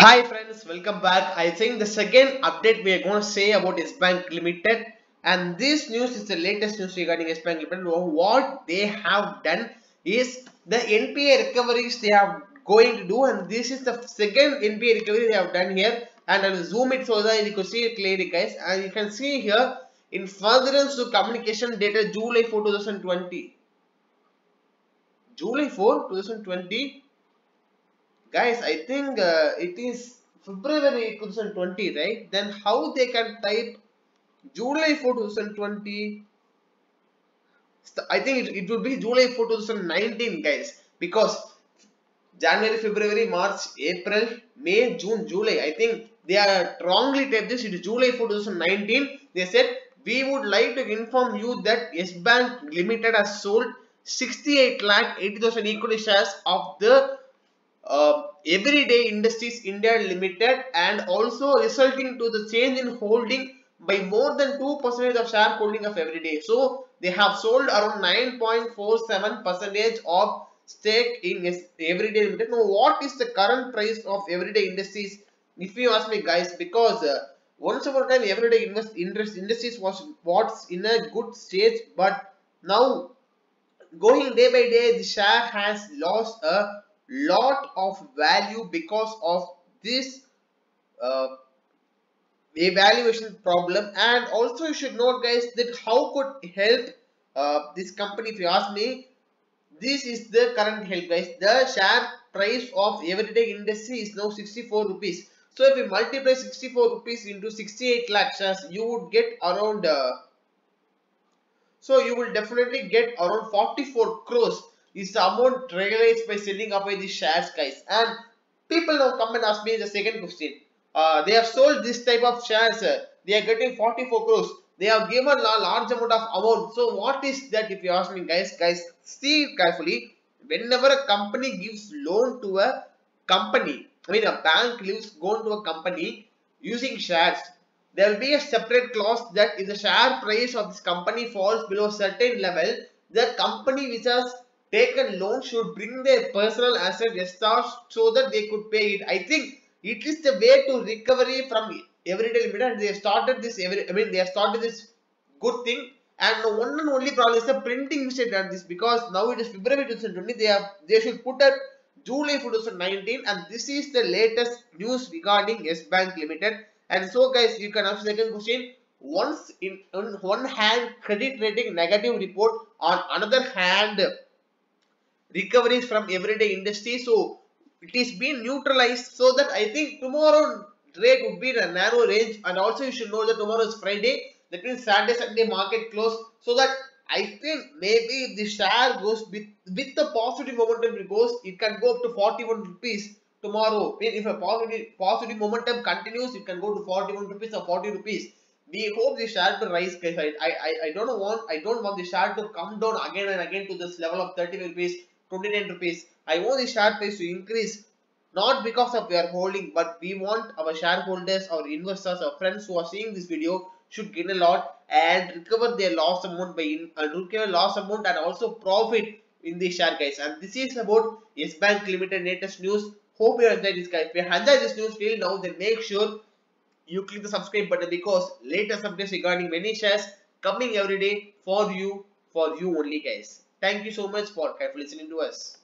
Hi friends, welcome back. I think the second update we are going to say about Yes Bank Limited. And this news is the latest news regarding Yes Bank Limited. What they have done is the NPA recoveries they are going to do. And this is the second NPA recovery they have done here. And I will zoom it so that you can see it clearly guys. And you can see here in furtherance to communication dated July 4 2020 July 4 2020 guys i think uh, it is february 2020 right? Then how they can type july 4 2020 i think it, it would be july 4 2019 guys. Because january february march april may june july. I think they are wrongly typed this. It is july 4 2019 they said we would like to inform you that yes bank limited has sold 68 lakh 80,000 equity shares of the uh, Eveready Industries India Limited and also resulting to the change in holding by more than 2% of shareholding of Eveready. So they have sold around 9.47 percentage of stake in Eveready Limited. Now what is the current price of Eveready Industries? If you ask me guys, because uh, once upon a time Eveready Invest Industries was what's in a good stage, but now going day by day the share has lost a lot of value because of this uh, evaluation problem. And also you should note guys that how could help uh, this company if you ask me this is the current help guys. The share price of Eveready industry is now 64 rupees. So if you multiply 64 rupees into 68 lakh shares you would get around uh, so you will definitely get around 44 crores is the amount realized by selling away the shares guys. And people now come and ask me the second question. Uh, they have sold this type of shares. Uh, they are getting 44 crores. They have given a large amount of amount. So what is that if you ask me guys? Guys see carefully. Whenever a company gives loan to a company i mean a bank gives loan to a company using shares there will be a separate clause that if the share price of this company falls below certain level the company which has taken loan should bring their personal asset restores so that they could pay it. I think it is the way to recovery from Eveready limited. They have started this every I mean they have started this good thing and the one and only problem is the printing mistake done this because now it is February 2020 they have they should put at July 2019 and this is the latest news regarding Yes Bank Limited and so guys you can ask second question once in on one hand credit rating negative report on another hand recoveries from Eveready industry. So it is being neutralized so that I think tomorrow rate would be in a narrow range. And also you should know that tomorrow is Friday. That means Saturday Sunday market close. So that I think maybe the share goes with, with the positive momentum it goes it can go up to 41 rupees tomorrow. If a positive positive momentum continues it can go to 41 rupees or 40 rupees. We hope the share to rise guys. I, I i don't want i don't want the share to come down again and again to this level of 30 rupees 29 rupees. I want the share price to increase not because of are holding but we want our shareholders, our investors, our friends who are seeing this video should gain a lot and recover their loss amount by in, uh, recover loss amount and also profit in the share guys and this is about Yes Bank Limited latest news. Hope you enjoyed this guys. If you enjoyed this news till now then make sure you click the subscribe button because latest updates regarding many shares coming every day for you for you only guys. Thank you so much for carefully listening to us.